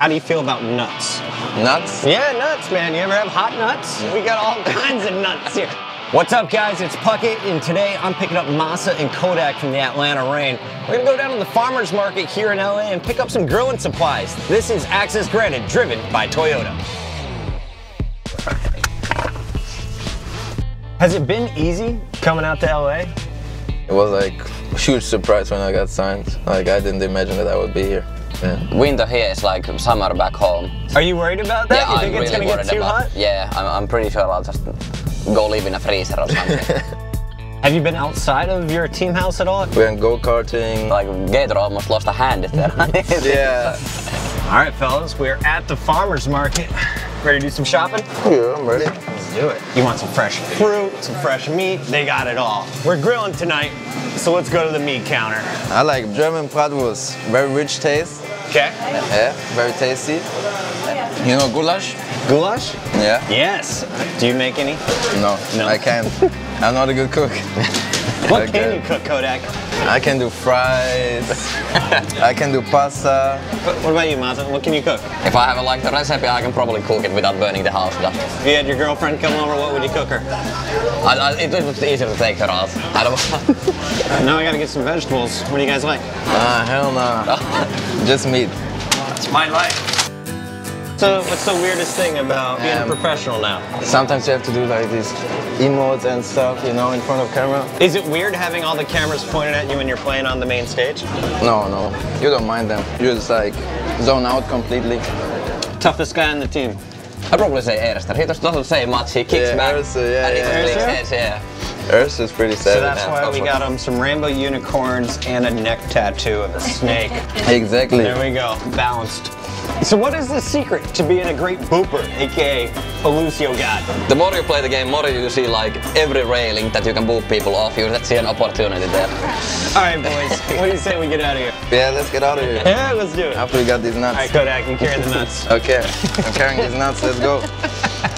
How do you feel about nuts? Nuts? Yeah, nuts, man. You ever have hot nuts? We got all kinds of nuts here. What's up, guys? It's Puckett, and today I'm picking up Masaa and Kodak from the Atlanta Reign. We're gonna go down to the farmer's market here in LA and pick up some grilling supplies. This is Access Granted, driven by Toyota. Has it been easy coming out to LA? It was like a huge surprise when I got signed. Like I didn't imagine that I would be here. Yeah. Winter here is like summer back home. Are you worried about that? Yeah, you think I'm it's really gonna get worried too about. hot? Yeah, I'm, I'm pretty sure I'll just go live in a freezer or something. Have you been outside of your team house at all? We went go-karting. like Gator almost lost a hand there. yeah. All right, fellas, we're at the farmer's market. Ready to do some shopping? Yeah, I'm ready. Let's do it. You want some fresh fruit, some fresh meat? They got it all. We're grilling tonight, so let's go to the meat counter. I like German bratwurst. Very rich taste. Okay. Yeah, very tasty. You know goulash? Goulash? Yeah. Yes. Do you make any? No, No. I can't. I'm not a good cook. What Okay. can you cook, Kodak? I can do fries. I can do pasta. What, what about you, Masaa? What can you cook? if I have a like the recipe, I can probably cook it without burning the house. Just, If you had your girlfriend come over, what would you cook her? I, I, it, it was easier to take her out. I don't. Now I gotta get some vegetables. What do you guys like? Ah, hell no. Just meat. it's my life. What's the weirdest thing about being a Um, professional now? Sometimes you have to do like these emotes and stuff, you know, in front of camera. Is it weird having all the cameras pointed at you when you're playing on the main stage? No, no, you don't mind them. You just like zone out completely. Toughest guy on the team. I'd probably say Erster. He just doesn't say much. He kicks Yeah, back. Erster, yeah, and he just yeah. clicks heads, yeah. Earth is pretty sad. So that's why we got him some rainbow unicorns and a neck tattoo of a snake. Exactly. There we go, balanced. So what is the secret to being a great booper, aka a Lucio god? The more you play the game, more you see like every railing that you can boot people off. You see an opportunity there. All right, boys, what do you say we get out of here? Yeah, let's get out of here. Yeah, let's do it. After we got these nuts. right, Kodak, you carry the nuts. Okay, I'm carrying these nuts. Let's go.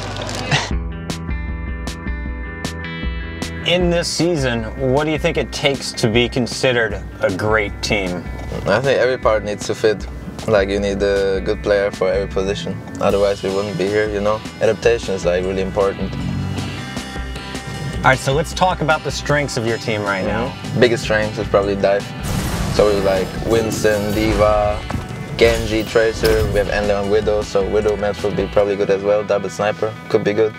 In this season, what do you think it takes to be considered a great team? I think every part needs to fit. Like you need a good player for every position. Otherwise, we wouldn't be here. You know, adaptation is like really important. All right, so let's talk about the strengths of your team right now. Mm-hmm. Biggest strength is probably dive. So we like Winston, D.Va, Genji, Tracer. We have Ender and Widow, so Widow maps would be probably good as well. Double sniper could be good.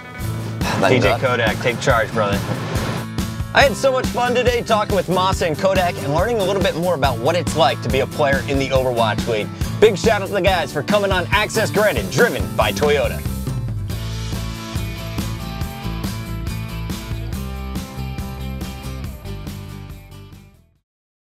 Thank DJ. Kodak, take charge, brother. I had so much fun today talking with Masaa and Kodak and learning a little bit more about what it's like to be a player in the Overwatch League. Big shout out to the guys for coming on Access Granted, driven by Toyota.